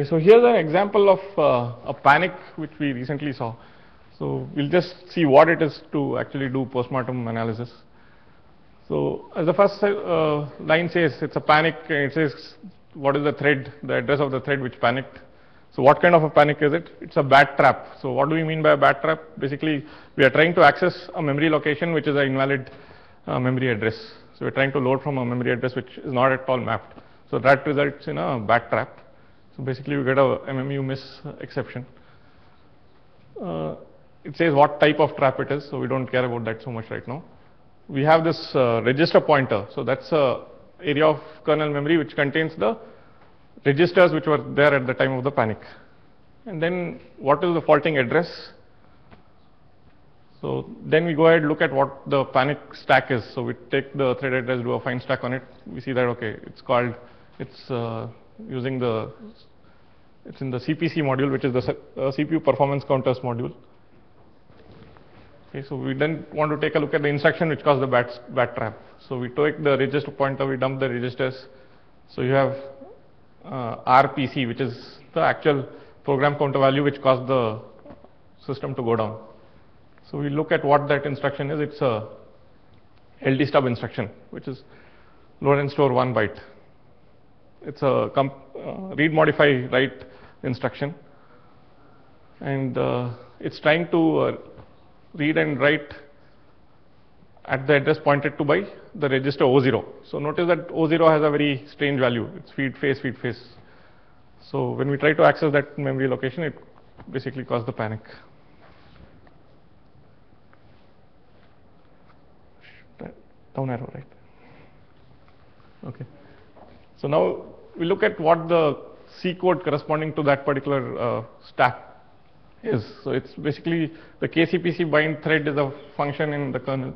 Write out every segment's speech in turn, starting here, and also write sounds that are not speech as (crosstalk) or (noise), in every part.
Okay, so here's an example of uh, a panic which we recently saw. So we'll just see what it is to actually do postmortem analysis. So as the first uh, line says, it's a panic. It says what is the thread, the address of the thread which panicked. So what kind of a panic is it? It's a bad trap. So what do we mean by a bad trap? Basically, we are trying to access a memory location which is an invalid uh, memory address. So we're trying to load from a memory address which is not at all mapped. So that results in a bad trap. So basically, we get a MMU miss exception. Uh, it says what type of trap it is, so we don't care about that so much right now. We have this uh, register pointer. So that's a area of kernel memory which contains the registers which were there at the time of the panic. And then what is the faulting address? So then we go ahead look at what the panic stack is. So we take the thread address, do a find stack on it. We see that okay, it's called, it's uh, using the, it's in the CPC module, which is the uh, CPU performance counters module. Okay, so we then want to take a look at the instruction which caused the bat, bad trap. So we take the register pointer, we dump the registers. So you have uh, RPC, which is the actual program counter value which caused the system to go down. So we look at what that instruction is. It's a LD stub instruction, which is load and store one byte. It's a uh, read, modify, write instruction, and uh, it's trying to uh, read and write at the address pointed to by the register O0. So notice that O0 has a very strange value. It's feed face, feed face. So when we try to access that memory location, it basically causes the panic. down arrow, right? Okay. So now we look at what the C code corresponding to that particular uh, stack is. So it's basically the KCPC bind thread is a function in the kernel,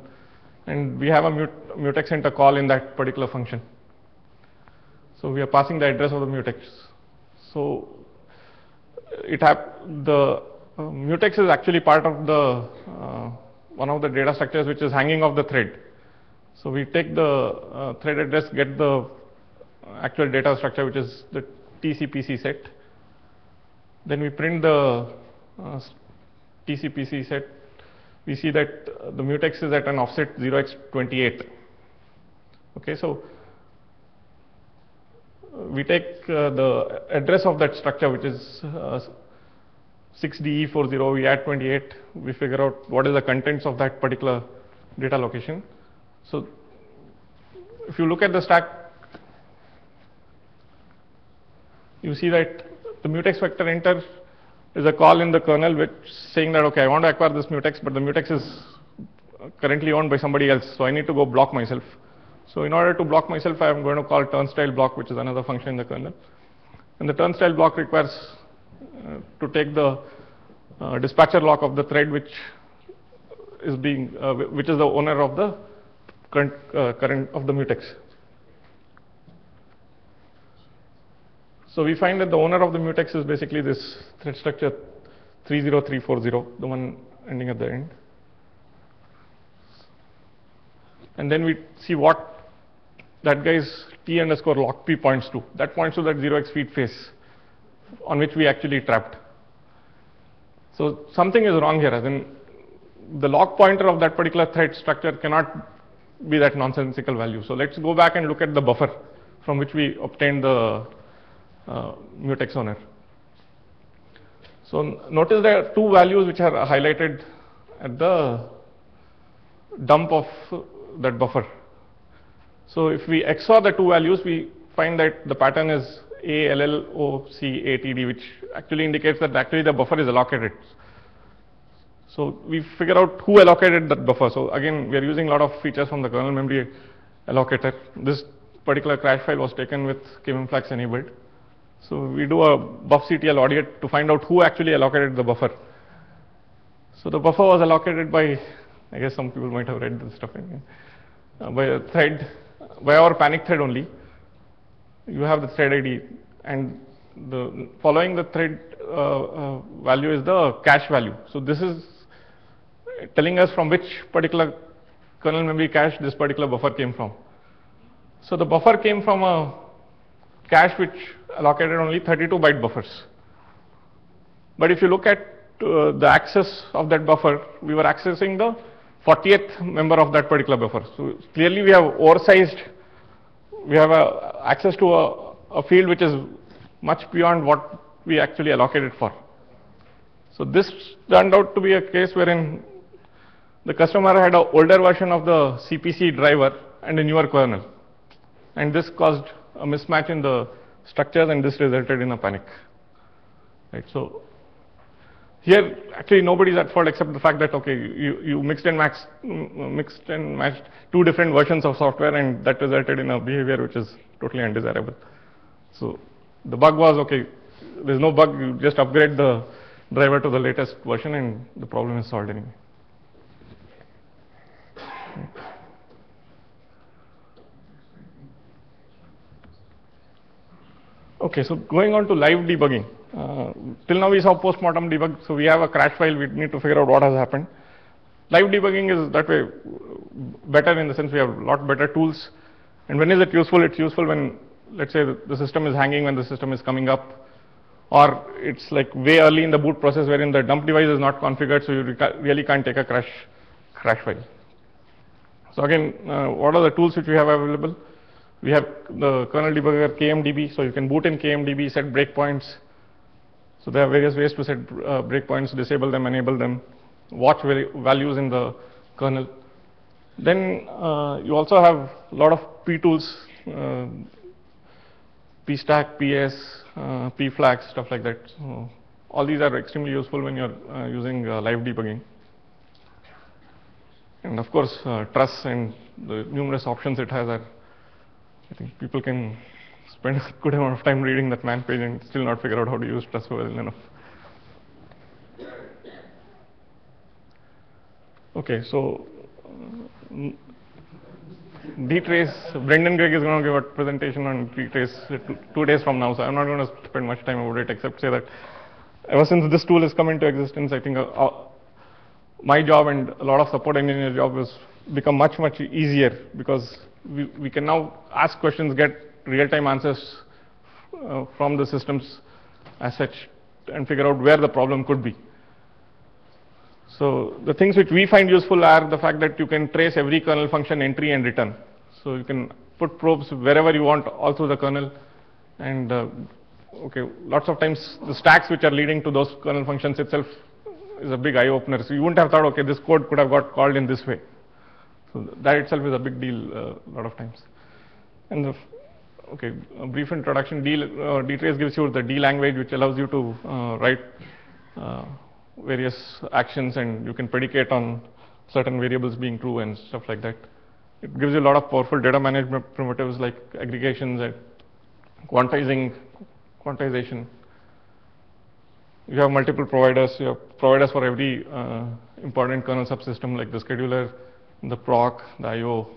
and we have a mut mutex enter call in that particular function. So we are passing the address of the mutex. So it hap the uh, mutex is actually part of the uh, one of the data structures which is hanging off the thread. So we take the uh, thread address, get the actual data structure, which is the TCPC set. Then we print the uh, TCPC set. We see that uh, the mutex is at an offset 0x28. Okay, so we take uh, the address of that structure, which is 6DE40, uh, we add 28, we figure out what is the contents of that particular data location. So if you look at the stack, you see that the mutex vector enter is a call in the kernel which saying that okay I want to acquire this mutex but the mutex is currently owned by somebody else so I need to go block myself. So in order to block myself I am going to call turnstile block which is another function in the kernel and the turnstile block requires uh, to take the uh, dispatcher lock of the thread which is being uh, which is the owner of the current, uh, current of the mutex. So we find that the owner of the mutex is basically this thread structure 30340, the one ending at the end. And then we see what that guy's t underscore lock p points to. That points to that 0x feed face on which we actually trapped. So something is wrong here, as in the lock pointer of that particular thread structure cannot be that nonsensical value. So let's go back and look at the buffer from which we obtained the uh, mutex owner. So notice there are two values which are highlighted at the dump of that buffer. So if we XOR the two values, we find that the pattern is A, L, L, O, C, A, T, D, which actually indicates that actually the buffer is allocated. So we figure out who allocated that buffer. So again, we are using a lot of features from the kernel memory allocator. This particular crash file was taken with kmflags enabled. So we do a bufctl audit to find out who actually allocated the buffer. So the buffer was allocated by, I guess some people might have read this stuff, uh, by a thread, by our panic thread only. You have the thread ID and the following the thread uh, uh, value is the cache value. So this is telling us from which particular kernel memory cache this particular buffer came from. So the buffer came from a cache which allocated only 32 byte buffers. But if you look at uh, the access of that buffer, we were accessing the 40th member of that particular buffer. So clearly we have oversized, we have uh, access to a, a field which is much beyond what we actually allocated for. So this turned out to be a case wherein the customer had an older version of the CPC driver and a newer kernel. And this caused a mismatch in the structures and this resulted in a panic. Right. So here actually nobody is at fault except the fact that okay you, you mixed and matched mm, mixed and matched two different versions of software and that resulted in a behavior which is totally undesirable. So the bug was okay there's no bug you just upgrade the driver to the latest version and the problem is solved anyway. Okay, so going on to live debugging. Uh, till now we saw post-mortem debug, so we have a crash file, we need to figure out what has happened. Live debugging is that way better in the sense we have a lot better tools. And when is it useful? It's useful when, let's say, the system is hanging, when the system is coming up, or it's like way early in the boot process wherein the dump device is not configured, so you really can't take a crash, crash file. So again, uh, what are the tools which we have available? We have the kernel debugger KMDB, so you can boot in KMDB, set breakpoints. So there are various ways to set uh, breakpoints, disable them, enable them, watch values in the kernel. Then uh, you also have a lot of P tools, uh, pstack, ps, uh, stuff like that. So all these are extremely useful when you're uh, using uh, live debugging. And of course, uh, truss and the numerous options it has are, I think people can spend (laughs) a good amount of time reading that man page and still not figure out how to use truss well enough. Okay, so uh, dtrace, Brendan Gregg is going to give a presentation on dtrace two, two days from now, so I'm not going to spend much time about it except say that ever since this tool has come into existence, I think uh, uh, my job and a lot of support engineer job has become much, much easier because we, we can now ask questions, get real-time answers uh, from the systems as such and figure out where the problem could be. So the things which we find useful are the fact that you can trace every kernel function entry and return. So you can put probes wherever you want all through the kernel and uh, okay, lots of times the stacks which are leading to those kernel functions itself is a big eye opener. So you wouldn't have thought, okay, this code could have got called in this way. So that itself is a big deal uh, a lot of times. And the, okay, a brief introduction. D, uh, dtrace gives you the D language, which allows you to uh, write uh, various actions, and you can predicate on certain variables being true and stuff like that. It gives you a lot of powerful data management primitives like aggregations and quantizing, quantization you have multiple providers. You have providers for every uh, important kernel subsystem like the scheduler, the proc, the I/O.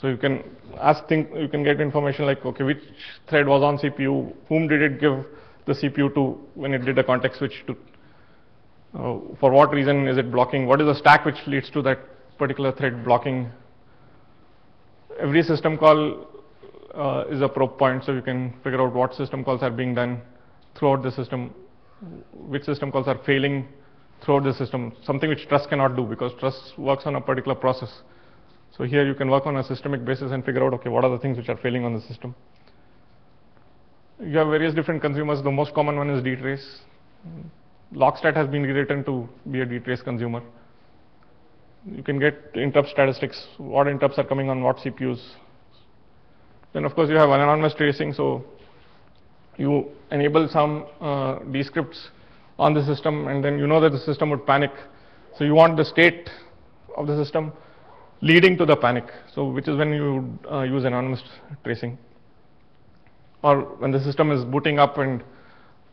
So you can ask things. You can get information like okay, which thread was on CPU, whom did it give the CPU to when it did a context switch to, uh, for what reason is it blocking? What is the stack which leads to that particular thread blocking? Every system call uh, is a probe point, so you can figure out what system calls are being done throughout the system, which system calls are failing throughout the system, something which Truss cannot do because Truss works on a particular process. So here you can work on a systemic basis and figure out, okay, what are the things which are failing on the system. You have various different consumers. The most common one is dtrace. Lockstat has been rewritten to be a dtrace consumer. You can get interrupt statistics, what interrupts are coming on what CPUs. Then of course you have anonymous tracing, so you enable some uh, D scripts on the system and then you know that the system would panic. So you want the state of the system leading to the panic. So which is when you uh, use anonymous tracing. Or when the system is booting up and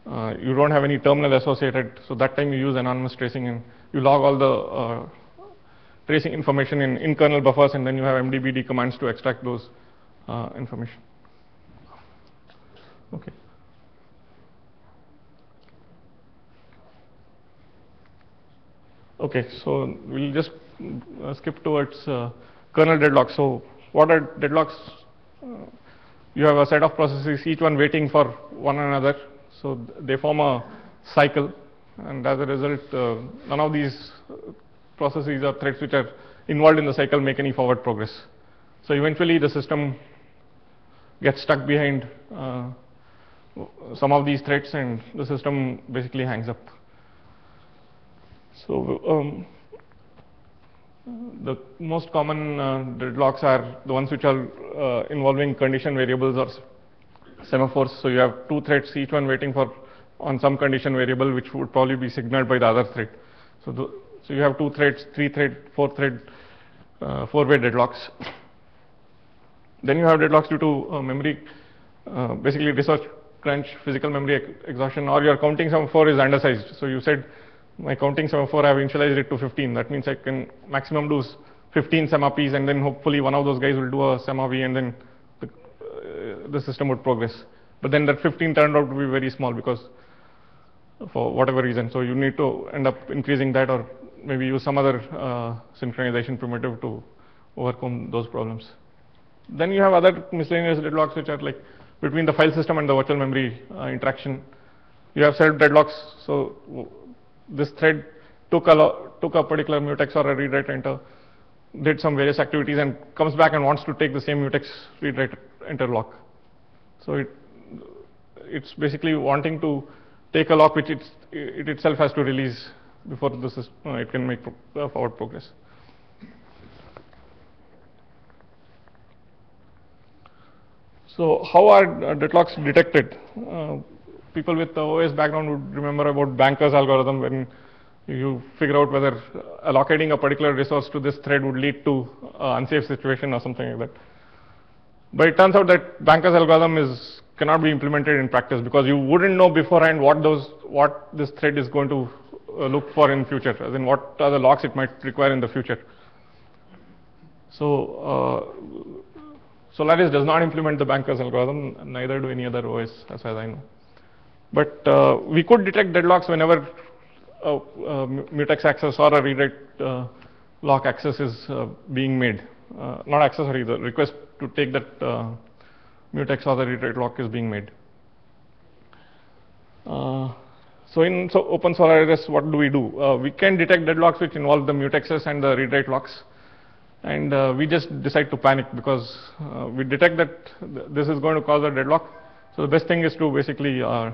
uh, you don't have any terminal associated, so that time you use anonymous tracing and you log all the uh, tracing information in, in kernel buffers and then you have mdbd commands to extract those uh, information. Okay. Okay, so we'll just uh, skip towards uh, kernel deadlocks. So what are deadlocks? Uh, you have a set of processes, each one waiting for one another. So they form a cycle, and as a result, uh, none of these processes or threads which are involved in the cycle make any forward progress. So eventually, the system gets stuck behind uh, some of these threads, and the system basically hangs up. So um, the most common uh, deadlocks are the ones which are uh, involving condition variables or semaphores. So you have two threads, each one waiting for on some condition variable, which would probably be signaled by the other thread. So, the, so you have two threads, three thread, four thread, uh, four-way deadlocks. Then you have deadlocks due to uh, memory, uh, basically resource crunch, physical memory ex exhaustion, or your counting semaphore is undersized. So you said my counting semaphore, I have initialized it to 15. That means I can maximum do 15 sema-Ps and then hopefully one of those guys will do a sema-V and then the, uh, the system would progress. But then that 15 turned out to be very small because for whatever reason. So you need to end up increasing that or maybe use some other uh, synchronization primitive to overcome those problems. Then you have other miscellaneous deadlocks which are like between the file system and the virtual memory uh, interaction. You have self deadlocks. So this thread took a, took a particular mutex or a read write enter, did some various activities and comes back and wants to take the same mutex read write enter lock. So it, it's basically wanting to take a lock which it itself has to release before this is, uh, it can make pro uh, forward progress. So how are uh, deadlocks detected? Uh, people with the OS background would remember about Banker's algorithm when you figure out whether allocating a particular resource to this thread would lead to an unsafe situation or something like that. But it turns out that Banker's algorithm is cannot be implemented in practice because you wouldn't know beforehand what those what this thread is going to uh, look for in future, as in what are the locks it might require in the future. So uh, Solaris does not implement the Banker's algorithm, neither do any other OS as far as I know. But uh, we could detect deadlocks whenever a, a mutex access or a write uh, lock access is uh, being made. Uh, not access, sorry, the request to take that uh, mutex or the write lock is being made. Uh, so in so Open Solaris, what do we do? we can detect deadlocks which involve the mutexes and the write locks and uh, we just decide to panic because uh, we detect that th this is going to cause a deadlock. So the best thing is to basically uh,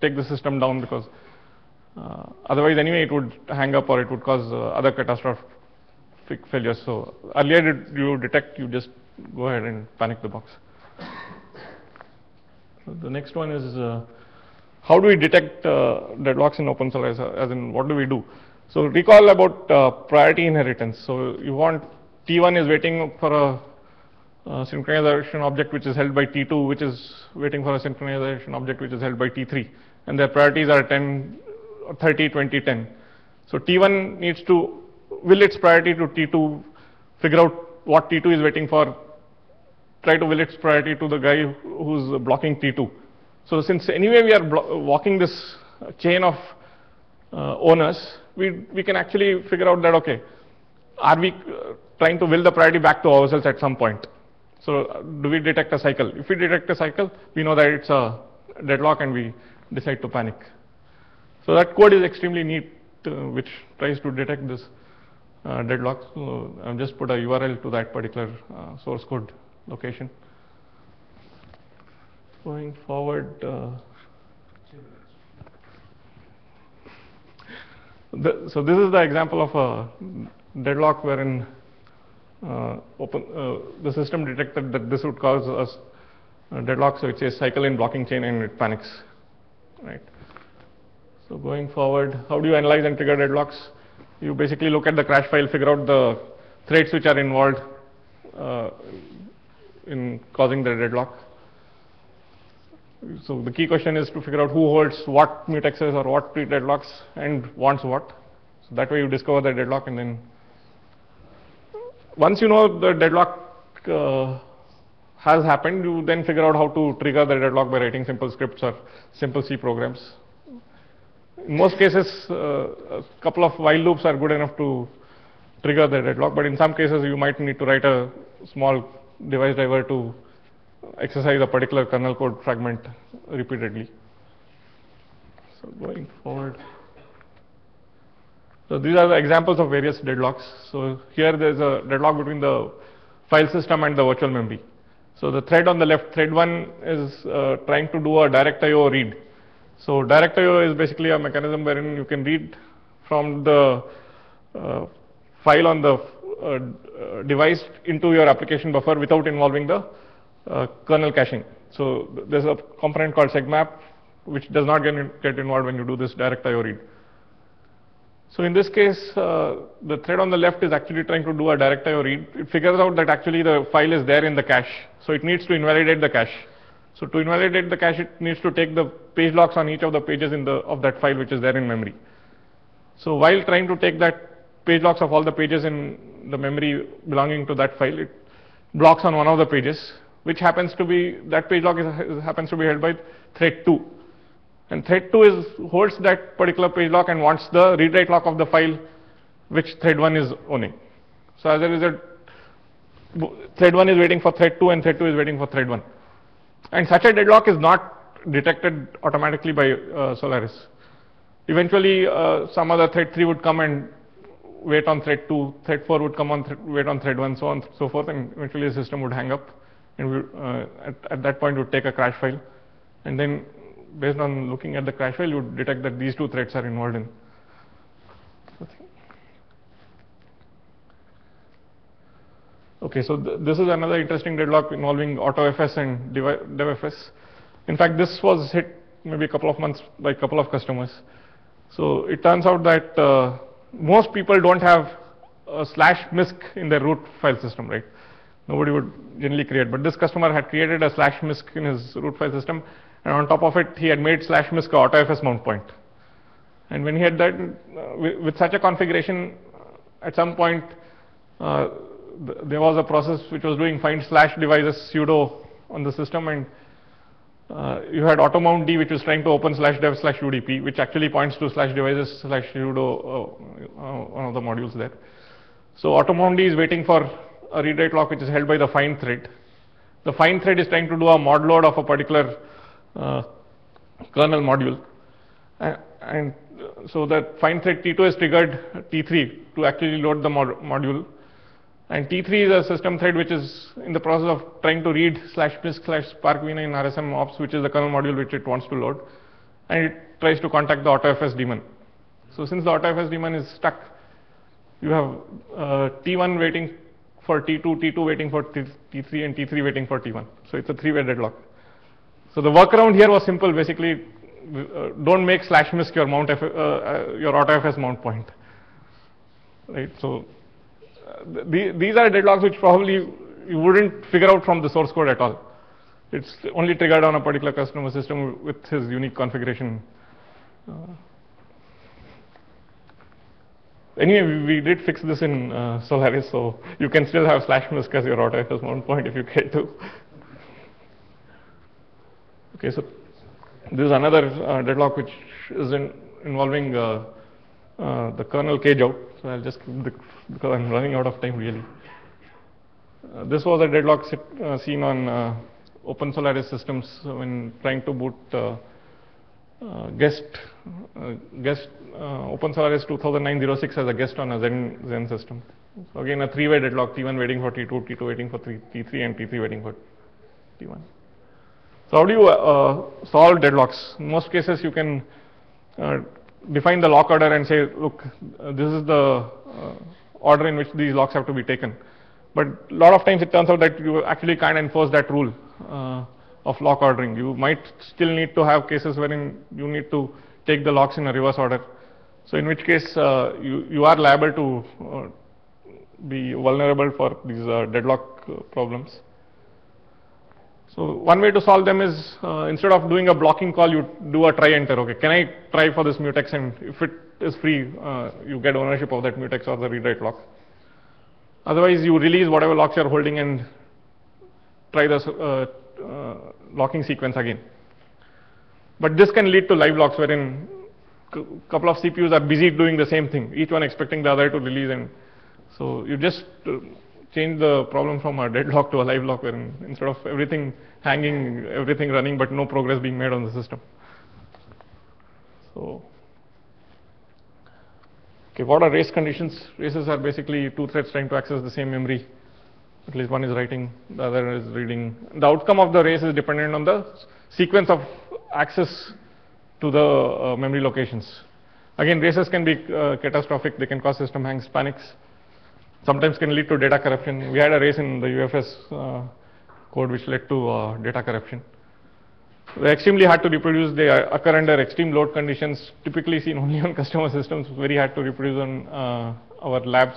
take the system down because uh, otherwise anyway it would hang up or it would cause uh, other catastrophic failures. So earlier you detect, you just go ahead and panic the box. The next one is uh, how do we detect deadlocks in open source as in what do we do? So recall about uh, priority inheritance. So you want T1 is waiting for a uh, synchronization object which is held by T2, which is waiting for a synchronization object which is held by T3. And their priorities are 10, 30, 20, 10. So T1 needs to will its priority to T2, figure out what T2 is waiting for, try to will its priority to the guy who's blocking T2. So since anyway we are walking this chain of uh, owners, we, we can actually figure out that, okay, are we uh, trying to will the priority back to ourselves at some point? So do we detect a cycle? If we detect a cycle, we know that it's a deadlock and we decide to panic. So that code is extremely neat, uh, which tries to detect this uh, deadlock. So I've just put a URL to that particular uh, source code location. Going forward, uh, the, so this is the example of a deadlock wherein open, uh, the system detected that this would cause us deadlock, so it says cycle in blocking chain and it panics, right? So going forward, how do you analyze and trigger deadlocks? You basically look at the crash file, figure out the threads which are involved uh, in causing the deadlock. So the key question is to figure out who holds what mutexes or what pre-deadlocks and wants what. So that way you discover the deadlock and then once you know the deadlock uh, has happened, you then figure out how to trigger the deadlock by writing simple scripts or simple C programs. In most cases, uh, a couple of while loops are good enough to trigger the deadlock, but in some cases you might need to write a small device driver to exercise a particular kernel code fragment repeatedly. So going forward. So these are the examples of various deadlocks. So here there is a deadlock between the file system and the virtual memory. So the thread on the left, thread 1 is uh, trying to do a direct IO read. So direct IO is basically a mechanism wherein you can read from the uh, file on the uh, device into your application buffer without involving the uh, kernel caching. So there's a component called segmap which does not get, get involved when you do this direct IO read. So in this case, uh, the thread on the left is actually trying to do a direct IO read. It figures out that actually the file is there in the cache. So it needs to invalidate the cache. So to invalidate the cache, it needs to take the page locks on each of the pages in the of that file which is there in memory. So while trying to take that page locks of all the pages in the memory belonging to that file, it blocks on one of the pages, which happens to be that page lock is, happens to be held by thread 2. And thread 2 is holds that particular page lock and wants the read write lock of the file which thread 1 is owning. So as a result, thread 1 is waiting for thread 2 and thread 2 is waiting for thread 1. And such a deadlock is not detected automatically by uh, Solaris. Eventually, uh, some other thread 3 would come and wait on thread 2, thread 4 would come on wait on thread 1, so on and so forth, and eventually the system would hang up, and we, uh, at, at, that point would take a crash file, and then based on looking at the crash file, you detect that these two threads are involved in. Okay, so th this is another interesting deadlock involving AutoFS and DevFS. In fact, this was hit maybe a couple of months by a couple of customers. So it turns out that uh, most people don't have a slash misc in their root file system, right? Nobody would generally create, but this customer had created a slash misc in his root file system, and on top of it, he had made slash misc a AutoFS mount point. And when he had that, uh, with, such a configuration, at some point, uh, th there was a process which was doing find slash devices pseudo on the system and uh, you had automountd which was trying to open slash dev slash udp which actually points to slash devices slash pseudo uh, uh, one of the modules there. So automountd is waiting for a read write lock which is held by the find thread. The find thread is trying to do a mod load of a particular uh, kernel module and, and so that find thread T2 has triggered T3 to actually load the mod module and T3 is a system thread which is in the process of trying to read slash misc slash sparcv9 RSM ops, which is the kernel module which it wants to load. And it tries to contact the AutoFS daemon. So since the AutoFS daemon is stuck, you have uh, T1 waiting for T2, T2 waiting for T3, and T3 waiting for T1. So it's a three-way deadlock. So the workaround here was simple. Basically, uh, don't make slash misc your mount F, uh, uh your AutoFS mount point. Right. So the, these are deadlocks which probably you wouldn't figure out from the source code at all. It's only triggered on a particular customer system with his unique configuration. Uh, anyway, we, we, did fix this in uh, Solaris, so you can still have slash misc as your AutoFS mount point if you care to. Okay, so this is another uh, deadlock which is in, involving uh, uh, the kernel cage out. So I'll just keep the, because I'm running out of time really. Uh, this was a deadlock sit, uh, seen on uh, Open Solaris systems when trying to boot guest guest Open Solaris 2009-06 as a guest on a Zen Xen system. So again a three-way deadlock: T1 waiting for T2, T2 waiting for T3, and T3 waiting for T1. So how do you solve deadlocks? In most cases, you can define the lock order and say, look, uh, this is the uh, order in which these locks have to be taken. But a lot of times it turns out that you actually can't enforce that rule uh, of lock ordering. You might still need to have cases wherein you need to take the locks in a reverse order. So in which case uh, you, you are liable to uh, be vulnerable for these uh, deadlock problems. So one way to solve them is uh, instead of doing a blocking call, you do a try enter. Okay, can I try for this mutex and if it is free, uh, you get ownership of that mutex or the read write lock. Otherwise, you release whatever locks you're holding and try the uh, uh, locking sequence again. But this can lead to live locks wherein a couple of CPUs are busy doing the same thing, each one expecting the other to release and so you just changed the problem from a deadlock to a live lock, where instead of everything hanging, everything running, but no progress being made on the system. So, okay, what are race conditions? Races are basically two threads trying to access the same memory. At least one is writing, the other is reading. The outcome of the race is dependent on the sequence of access to the uh, memory locations. Again, races can be uh, catastrophic. They can cause system hangs, panics. Sometimes can lead to data corruption. We had a race in the UFS uh, code which led to uh, data corruption. They're extremely hard to reproduce. They occur under extreme load conditions, typically seen (laughs) only on customer systems, very hard to reproduce on uh, our labs.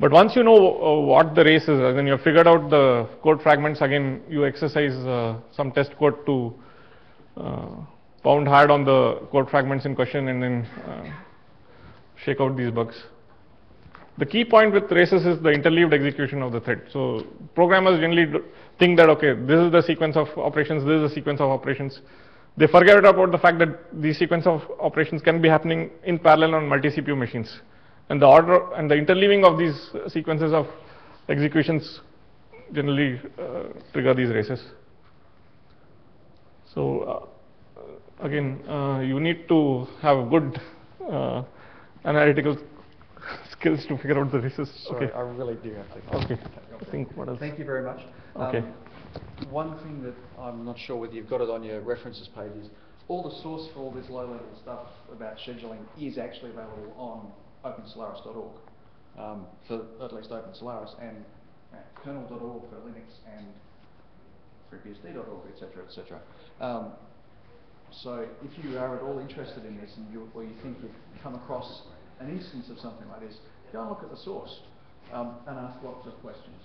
But once you know uh, what the race is, then you have figured out the code fragments, again, you exercise uh, some test code to uh, pound hard on the code fragments in question and then uh, shake out these bugs. The key point with races is the interleaved execution of the thread. So programmers generally think that, okay, this is the sequence of operations, this is the sequence of operations. They forget about the fact that these sequence of operations can be happening in parallel on multi-CPU machines. And the order and the interleaving of these sequences of executions generally uh, trigger these races. So uh, again, uh, you need to have good uh, analytical skills to figure out the races. Sorry, okay. I really do have to. Okay. I think what else? Thank you very much. Okay. Um, one thing that I'm not sure whether you've got it on your references page is all the source for all this low-level stuff about scheduling is actually available on opensolaris.org um, for at least OpenSolaris and at kernel.org for Linux and FreeBSD.org, etc., etc. Um, so if you are at all interested in this and you, or you think you've come across an instance of something like this, go and look at the source um, and ask lots of questions.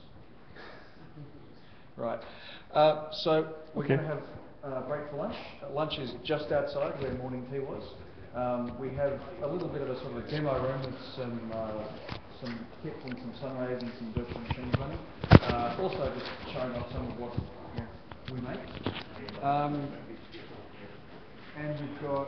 right. Uh, so we're Okay. going to have uh, break for lunch. Uh, lunch is just outside where morning tea was. Um, we have a little bit of a sort of a demo room with some uh, some kits and some sun rays and some virtual machines running. Uh, also just showing off some of what we make. Um, and we've got